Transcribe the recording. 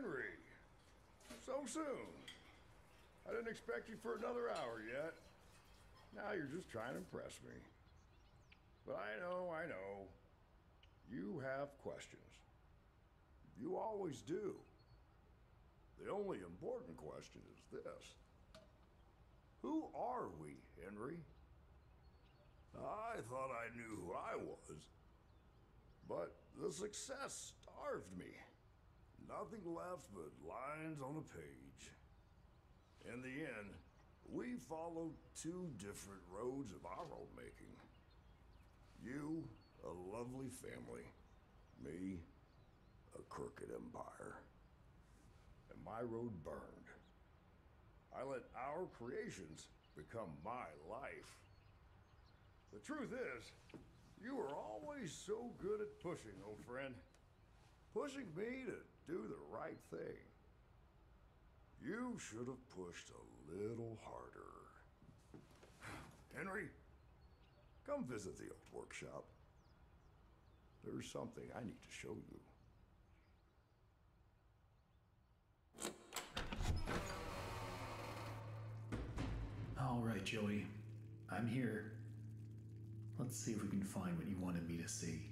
Henry! So soon. I didn't expect you for another hour yet. Now you're just trying to impress me. But I know, I know. You have questions. You always do. The only important question is this Who are we, Henry? I thought I knew who I was. But the success starved me. Nothing left but lines on a page. In the end, we followed two different roads of our own making. You, a lovely family. Me, a crooked empire. And my road burned. I let our creations become my life. The truth is, you were always so good at pushing, old friend. Pushing me to do the right thing. You should have pushed a little harder. Henry, come visit the old workshop. There's something I need to show you. All right, Joey. I'm here. Let's see if we can find what you wanted me to see.